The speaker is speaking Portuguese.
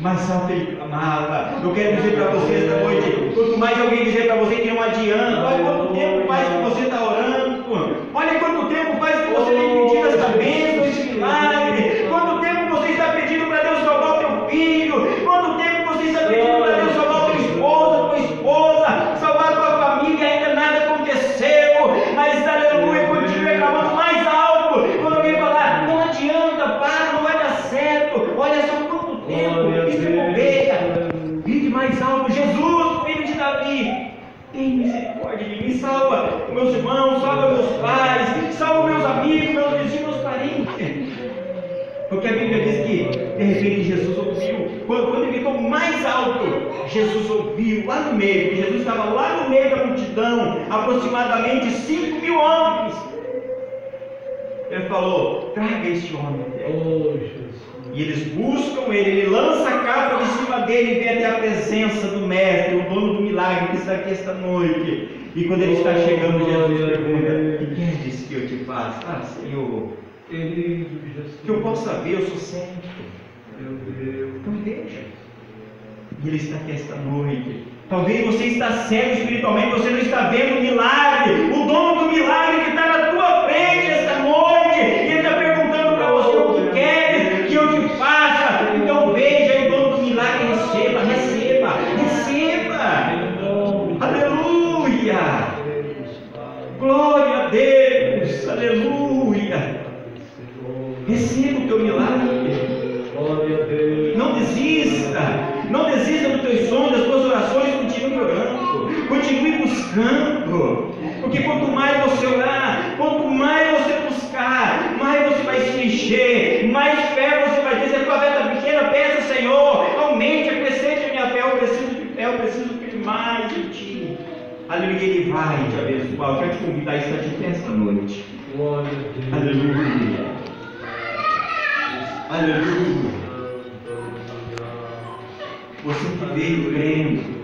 mais alto ele clamava. Eu quero dizer para você esta noite: quanto mais alguém dizer para você que não adianta, olha quanto tempo faz que você está orando, olha quanto tempo faz que você tem pedido essa bênção, esse milagre, quanto tempo você está pedindo para Deus salvar o teu filho, quanto tempo você está pedindo para Deus salvar o teu esposo, tua esposa, salvar a tua família, ainda nada aconteceu, mas aleluia, continue clamando mais alto. Quando alguém falar, não adianta, para, não vai dar certo, olha só quanto tempo, Jesus, filho de Davi, tem misericórdia de mim, salva meus irmãos, salva meus pais, salva meus amigos, meus vizinhos, meus parentes. Porque a Bíblia diz que, de repente, Jesus ouviu. Quando, quando ele gritou mais alto, Jesus ouviu lá no meio, Jesus estava lá no meio da multidão, aproximadamente 5 mil homens. Ele falou: traga este homem. Oh, Jesus. E eles buscam ele, ele lança a capa de cima dele e vem até a presença do Mestre, o dono do milagre que está aqui esta noite. E quando ele está chegando, Jesus pergunta: Que queres que eu te faça? Ah, Senhor, que eu possa ver, eu sou Deus. Então veja. E ele está aqui esta noite. Talvez você está cego espiritualmente, você não está vendo o milagre, o Glória a Deus! Aleluia! Receba o teu milagre. Glória a Deus. Não desista, não desista dos teus sonhos, das tuas orações, continue orando, continue buscando, porque quanto mais você orar, quanto mais você buscar, mais você vai se encher, mais fé você vai ter. Se a tua fé está pequena, peça, Senhor, aumente, acrescente a minha fé, eu preciso de fé, eu preciso de mais de ti. Aleluia, Ele vai te abençoar. Eu quero te convidar a estar de pé esta noite. Glória a Deus. Aleluia. Aleluia. Você que veio crendo,